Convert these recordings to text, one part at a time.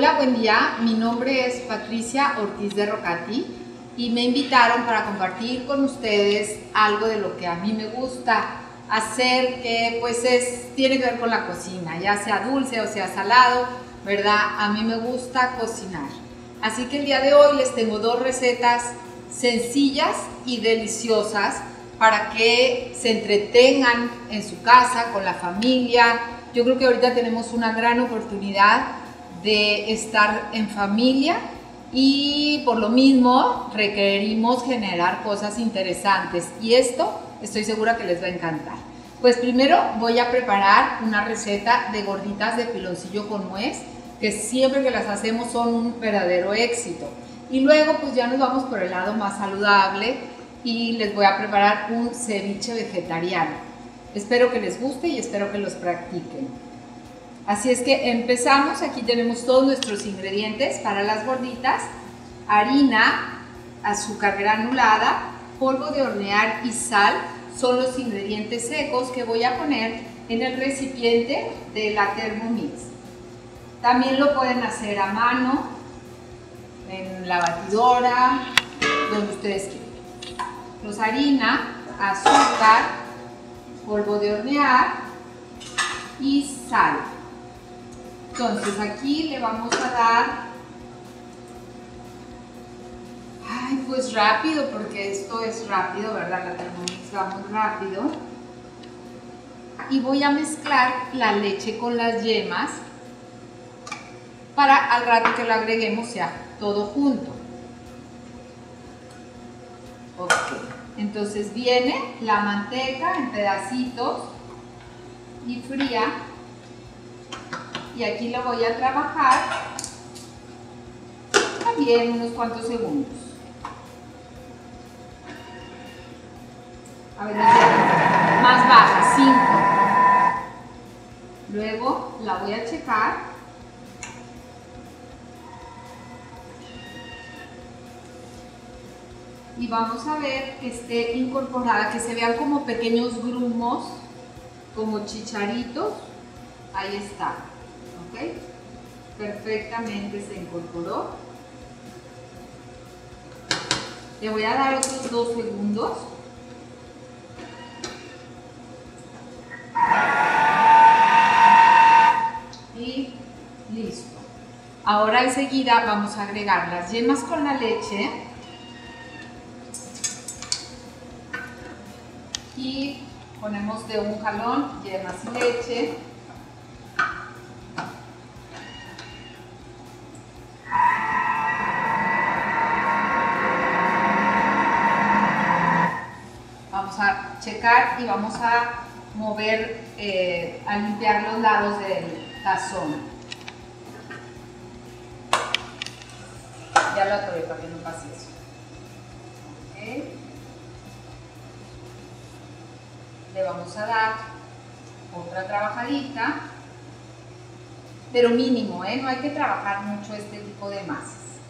Hola, buen día. Mi nombre es Patricia Ortiz de Rocati y me invitaron para compartir con ustedes algo de lo que a mí me gusta hacer, que pues es, tiene que ver con la cocina, ya sea dulce o sea salado, ¿verdad? A mí me gusta cocinar. Así que el día de hoy les tengo dos recetas sencillas y deliciosas para que se entretengan en su casa, con la familia. Yo creo que ahorita tenemos una gran oportunidad de estar en familia y por lo mismo requerimos generar cosas interesantes y esto estoy segura que les va a encantar. Pues primero voy a preparar una receta de gorditas de piloncillo con nuez que siempre que las hacemos son un verdadero éxito. Y luego pues ya nos vamos por el lado más saludable y les voy a preparar un ceviche vegetariano. Espero que les guste y espero que los practiquen. Así es que empezamos, aquí tenemos todos nuestros ingredientes para las gorditas, harina, azúcar granulada, polvo de hornear y sal son los ingredientes secos que voy a poner en el recipiente de la Thermomix. También lo pueden hacer a mano, en la batidora, donde ustedes quieran. Los harina, azúcar, polvo de hornear y sal. Entonces aquí le vamos a dar, ay pues rápido porque esto es rápido, ¿verdad? La Thermomix muy rápido. Y voy a mezclar la leche con las yemas para al rato que lo agreguemos sea todo junto. Ok, entonces viene la manteca en pedacitos y fría y aquí lo voy a trabajar también unos cuantos segundos. A velocidad más baja, 5. Luego la voy a checar. Y vamos a ver que esté incorporada, que se vean como pequeños grumos, como chicharitos. Ahí está. Perfectamente se incorporó. Le voy a dar otros dos segundos. Y listo. Ahora enseguida vamos a agregar las yemas con la leche. Y ponemos de un jalón yemas y leche. Y vamos a mover, eh, a limpiar los lados del tazón. Ya lo atoré para que no pase eso. Le vamos a dar otra trabajadita, pero mínimo, ¿eh? no hay que trabajar mucho este tipo de masas.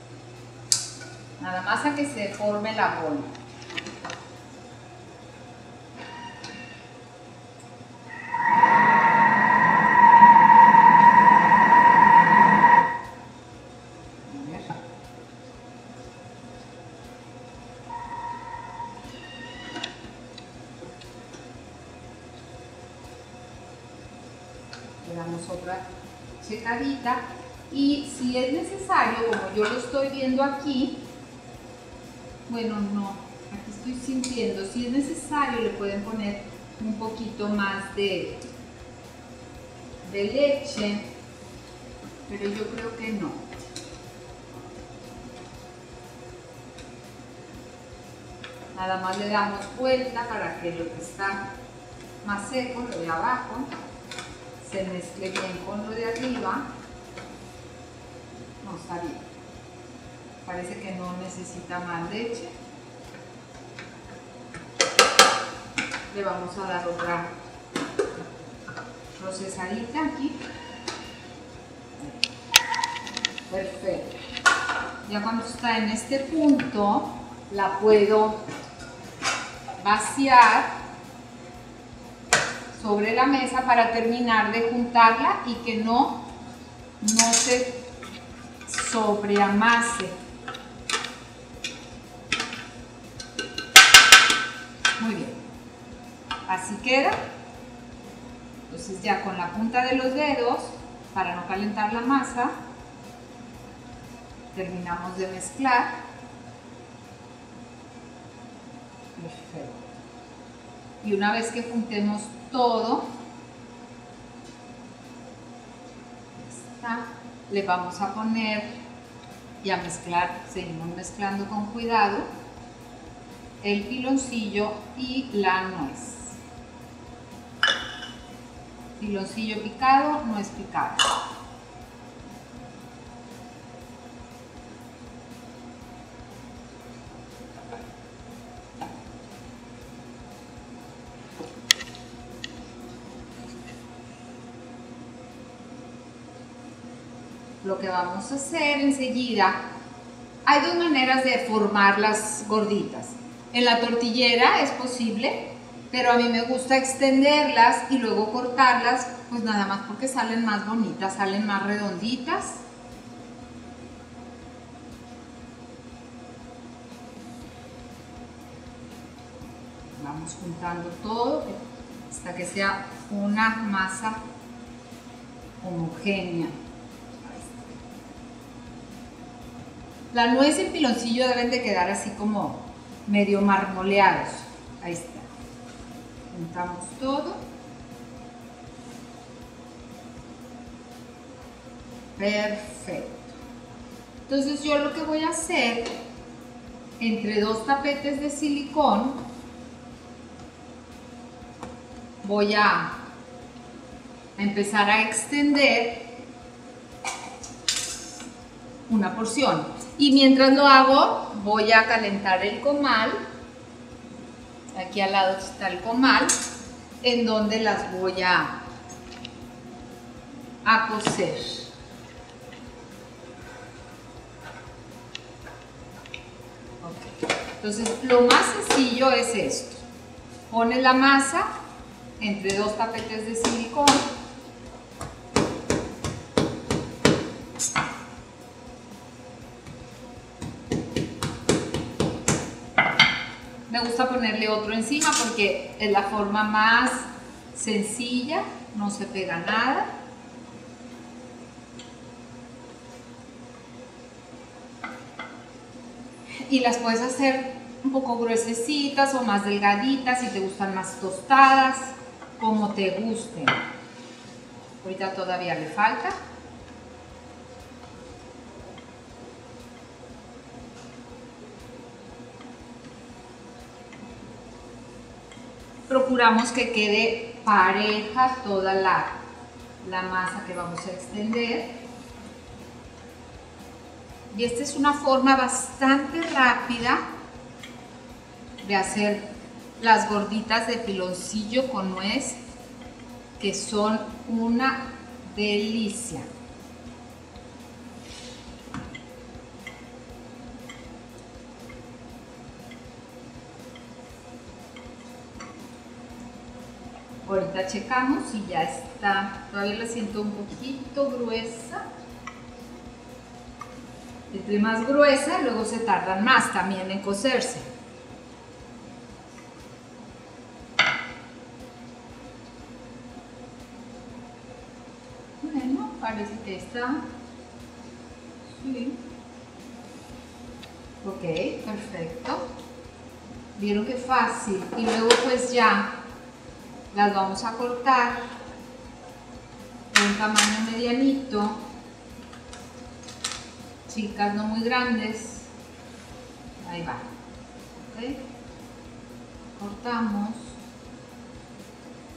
Nada más a que se forme la bola. Le damos otra checadita y si es necesario, como yo lo estoy viendo aquí, bueno, no, aquí estoy sintiendo, si es necesario le pueden poner un poquito más de, leche, pero yo creo que no. Nada más le damos vuelta para que lo que está más seco, lo de abajo, se mezcle bien con lo de arriba. No, está bien. Parece que no necesita más leche. Le vamos a dar otra procesadita aquí. Perfecto. Ya cuando está en este punto, la puedo vaciar sobre la mesa para terminar de juntarla y que no, no se sobreamase. Muy bien. Así queda. Entonces ya con la punta de los dedos, para no calentar la masa, terminamos de mezclar. Y una vez que juntemos todo, le vamos a poner y a mezclar, seguimos mezclando con cuidado, el piloncillo y la nuez. Piloncillo picado, nuez picada. Lo que vamos a hacer enseguida, hay dos maneras de formar las gorditas. En la tortillera es posible, pero a mí me gusta extenderlas y luego cortarlas, pues nada más porque salen más bonitas, salen más redonditas. Vamos juntando todo hasta que sea una masa homogénea. La nuez y el piloncillo deben de quedar así como medio marmoleados. Ahí está. Juntamos todo. Perfecto. Entonces yo lo que voy a hacer, entre dos tapetes de silicón, voy a empezar a extender una porción. Y mientras lo hago, voy a calentar el comal. Aquí al lado está el comal, en donde las voy a, a cocer. Entonces, lo más sencillo es esto. Pones la masa entre dos tapetes de silicón gusta ponerle otro encima porque es la forma más sencilla, no se pega nada. Y las puedes hacer un poco gruesecitas o más delgaditas si te gustan más tostadas, como te gusten. Ahorita todavía le falta. Procuramos que quede pareja toda la, masa que vamos a extender. Y esta es una forma bastante rápida de hacer las gorditas de piloncillo con nuez que son una delicia. Ahorita checamos y ya está. Todavía la siento un poquito gruesa. Entre más gruesa, luego se tardan más también en cocerse. Bueno, parece que está. Sí. Ok, perfecto. Vieron qué fácil. Y luego pues ya las vamos a cortar de un tamaño medianito chicas no muy grandes. Ahí va cortamos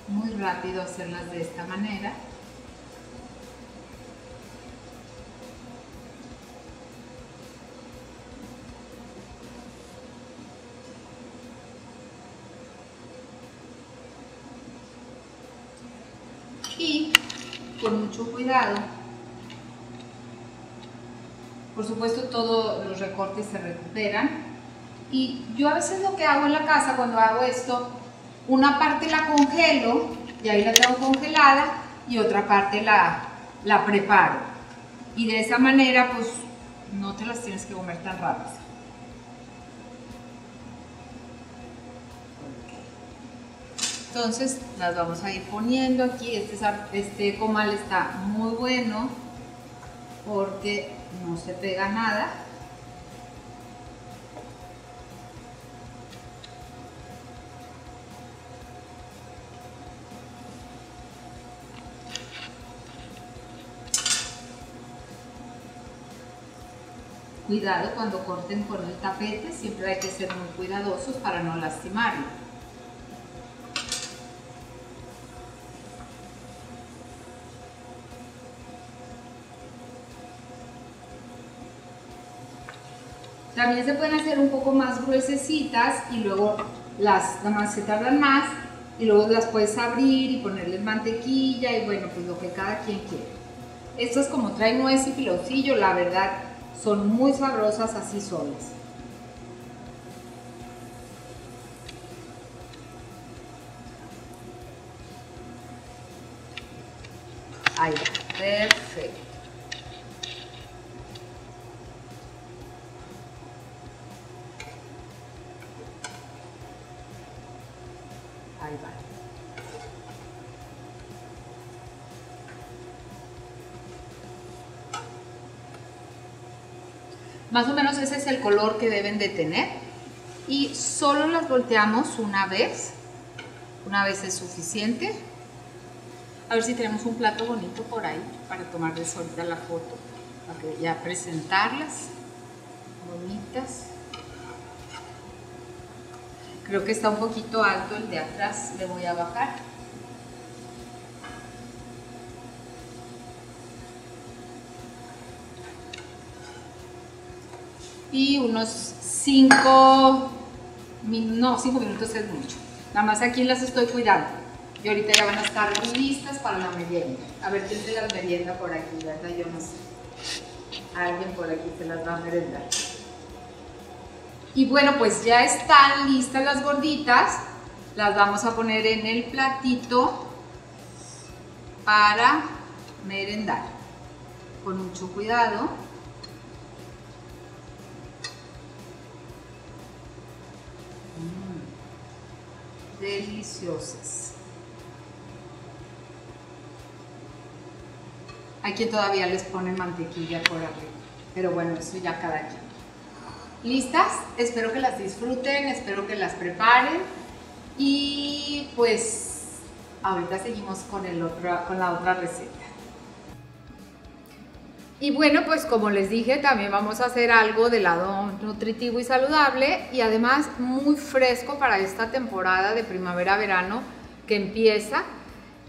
muy rápido hacerlas de esta manera con mucho cuidado. Por supuesto todos los recortes se recuperan. Y yo a veces lo que hago en la casa cuando hago esto, una parte la congelo y ahí la tengo congelada y otra parte la, la preparo. Y de esa manera pues No te las tienes que comer tan rápido. Entonces las vamos a ir poniendo aquí. Este, este comal está muy bueno porque no se pega nada. Cuidado cuando corten con el tapete, siempre hay que ser muy cuidadosos para no lastimarlo. También se pueden hacer un poco más gruesecitas y luego las, nada más se tardan más y luego las puedes abrir y ponerles mantequilla y bueno, pues lo que cada quien quiere. Estas como trae nuez y piloncillo, la verdad son muy sabrosas así solas. Ahí va, perfecto. Ahí va. Más o menos ese es el color que deben de tener. Y solo las volteamos una vez. Una vez es suficiente. A ver si tenemos un plato bonito por ahí para tomarles ahorita la foto. Para ya presentarlas. Bonitas. Creo que está un poquito alto el de atrás. Le voy a bajar. y unos 5 no, 5 minutos es mucho. Nada más aquí las estoy cuidando. Y ahorita ya van a estar listas para la merienda. A ver quién se las merienda por aquí, ¿verdad? Yo no sé. Alguien por aquí se las va a merendar. Y bueno, pues ya están listas las gorditas. Las vamos a poner en el platito para merendar. Con mucho cuidado. deliciosas. Hay quien todavía les pone mantequilla por arriba, pero bueno, eso ya cada quien. ¿Listas? Espero que las disfruten, espero que las preparen y pues ahorita seguimos con, el otro, con la otra receta. Y bueno, pues como les dije, también vamos a hacer algo de lado nutritivo y saludable y además muy fresco para esta temporada de primavera-verano que empieza.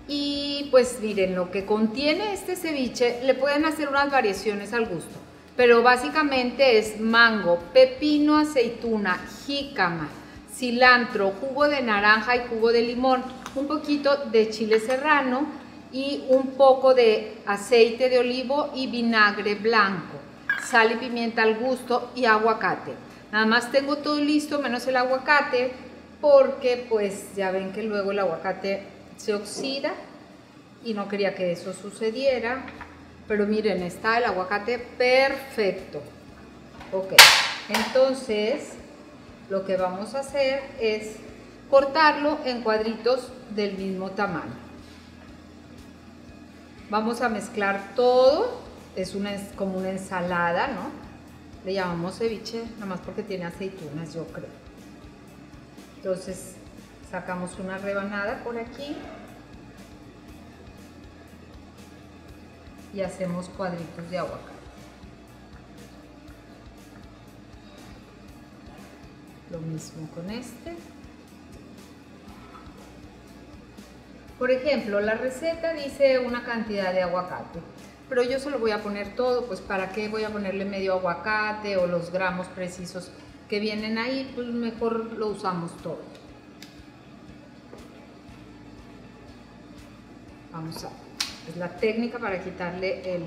Y pues miren, lo que contiene este ceviche, le pueden hacer unas variaciones al gusto, pero básicamente es mango, pepino, aceituna, jícama, cilantro, jugo de naranja y jugo de limón, un poquito de chile serrano, y un poco de aceite de olivo y vinagre blanco, sal y pimienta al gusto y aguacate. Nada más tengo todo listo menos el aguacate porque pues ya ven que luego el aguacate se oxida y no quería que eso sucediera. Pero miren, está el aguacate perfecto. Ok, entonces lo que vamos a hacer es cortarlo en cuadritos del mismo tamaño. Vamos a mezclar todo, es una, como una ensalada, ¿no? Le llamamos ceviche, nada más porque tiene aceitunas, yo creo. Entonces, sacamos una rebanada por aquí. Y hacemos cuadritos de aguacate. Lo mismo con este. Por ejemplo, la receta dice una cantidad de aguacate, pero yo se lo voy a poner todo, pues para qué voy a ponerle medio aguacate o los gramos precisos que vienen ahí, pues mejor lo usamos todo. Vamos a, es la técnica para quitarle el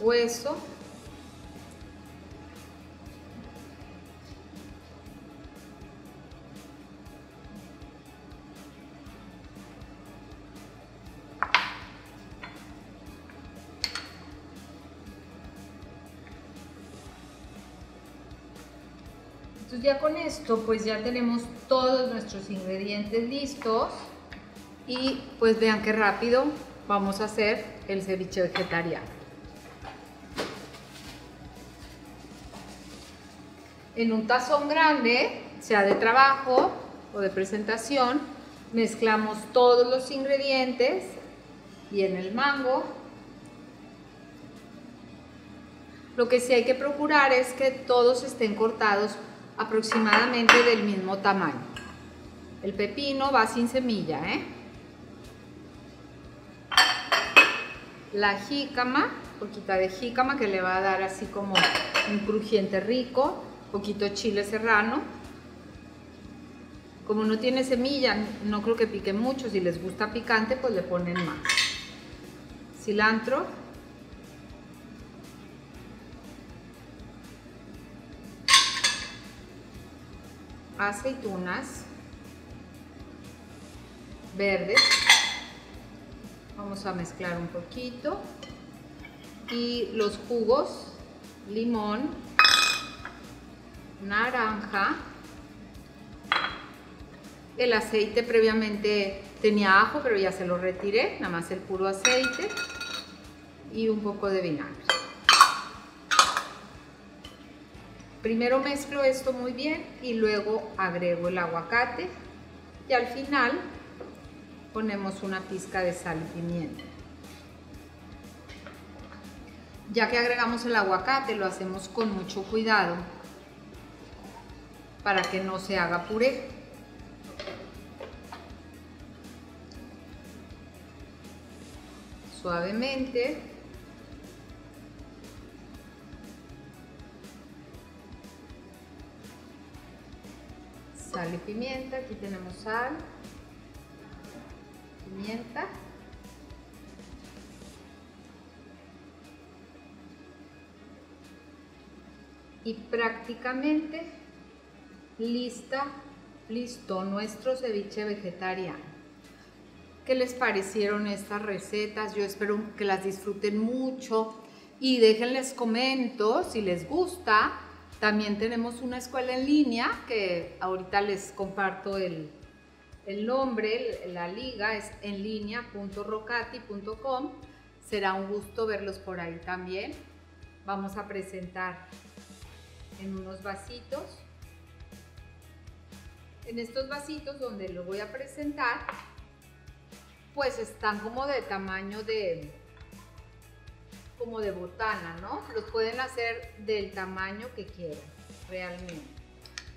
hueso. Entonces ya con esto pues ya tenemos todos nuestros ingredientes listos y pues vean qué rápido vamos a hacer el ceviche vegetariano. En un tazón grande, sea de trabajo o de presentación, mezclamos todos los ingredientes y en el mango lo que sí hay que procurar es que todos estén cortados aproximadamente del mismo tamaño. El pepino va sin semilla, ¿eh? La jícama, poquita de jícama que le va a dar así como un crujiente rico, poquito chile serrano. Como no tiene semilla, no creo que pique mucho, si les gusta picante pues le ponen más. Cilantro, aceitunas verdes. Vamos a mezclar un poquito. Y los jugos, limón, naranja. El aceite previamente tenía ajo, pero ya se lo retiré, nada más el puro aceite y un poco de vinagre. Primero mezclo esto muy bien y luego agrego el aguacate y al final ponemos una pizca de sal y pimienta. Ya que agregamos el aguacate lo hacemos con mucho cuidado para que no se haga puré. Suavemente sal y pimienta. Aquí tenemos sal, Y prácticamente lista, listo nuestro ceviche vegetariano. ¿Qué les parecieron estas recetas? Yo espero que las disfruten mucho y déjenles comento si les gusta también tenemos una escuela en línea que ahorita les comparto el, nombre, la liga es en línea.rocati.com. Será un gusto verlos por ahí también. Vamos a presentar en unos vasitos. En estos vasitos donde lo voy a presentar, pues están como de tamaño de, como de botana, ¿no? Los pueden hacer del tamaño que quieran, realmente.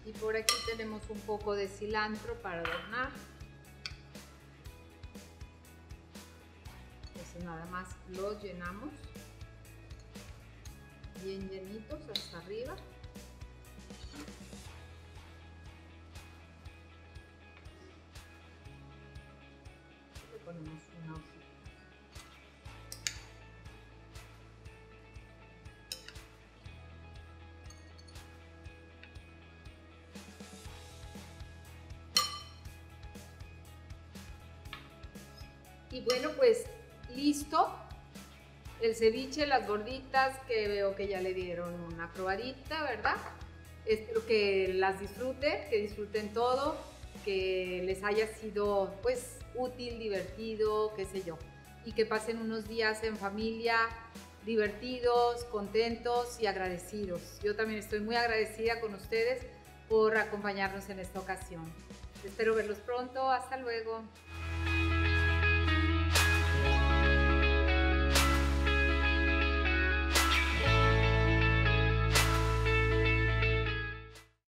Y por aquí tenemos un poco de cilantro para adornar. Entonces nada más los llenamos bien llenitos hasta arriba. Le ponemos una Y bueno, pues listo. El ceviche, las gorditas, que veo que ya le dieron una probadita, ¿verdad? Espero que las disfruten, que disfruten todo, que les haya sido pues útil, divertido, qué sé yo. Y que pasen unos días en familia divertidos, contentos y agradecidos. Yo también estoy muy agradecida con ustedes por acompañarnos en esta ocasión. Espero verlos pronto. Hasta luego.